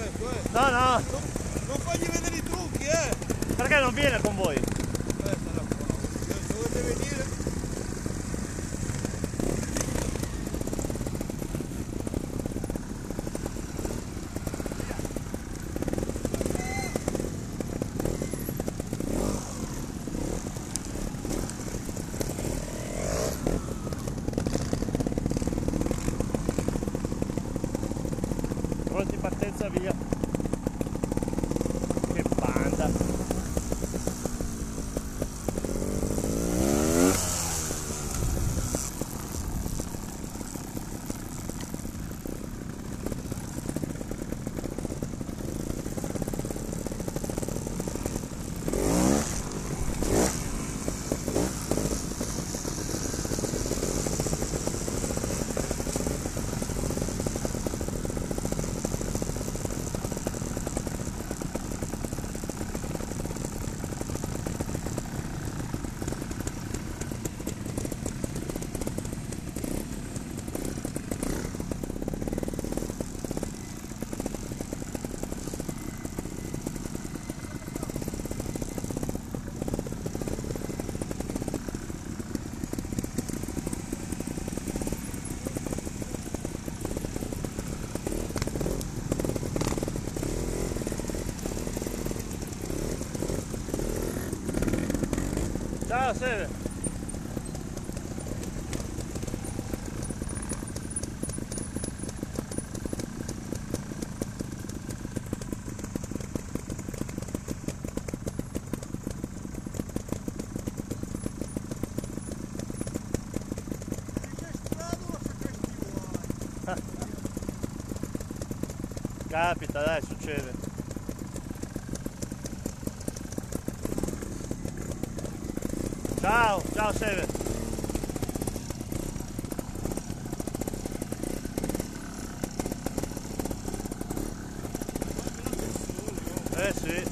Eh. No, no. Non, non fagli vedere i trucchi, eh. Perché non viene con voi? sabia. Ciao Seve. Capita, dai, succede. Ciao, ciao Seve. Eh sì.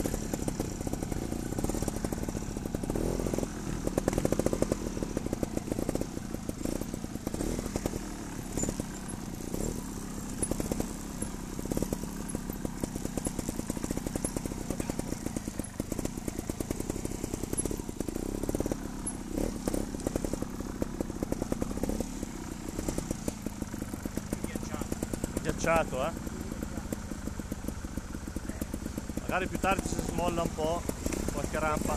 Ghiacciato, eh? Magari più tardi si smolla un po', qualche rampa.